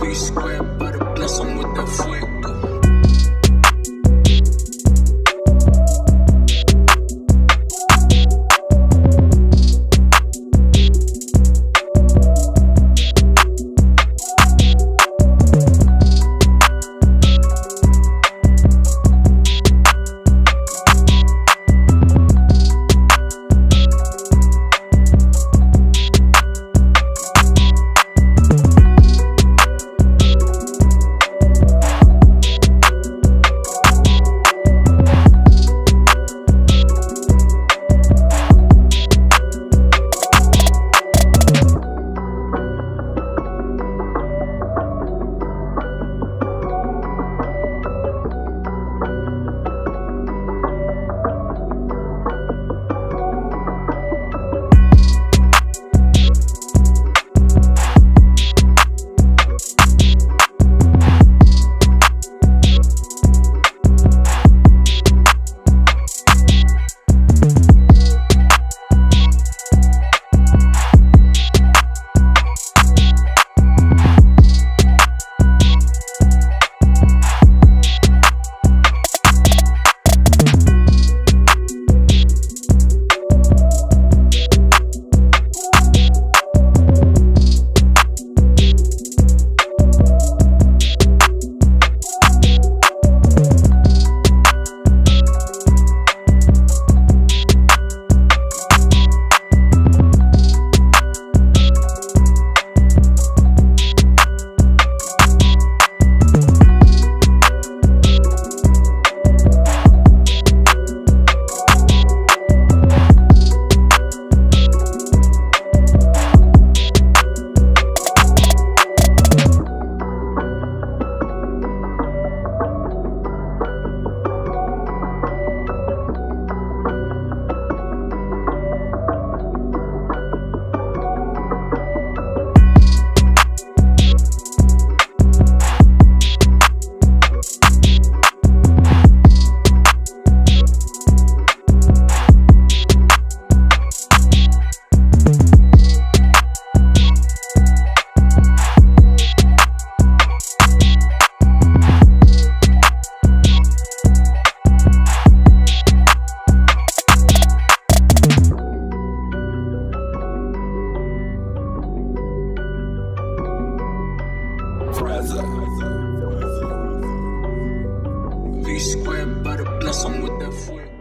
V square, but bless him with the fuego. Preza. V square, but bless him with the fuego.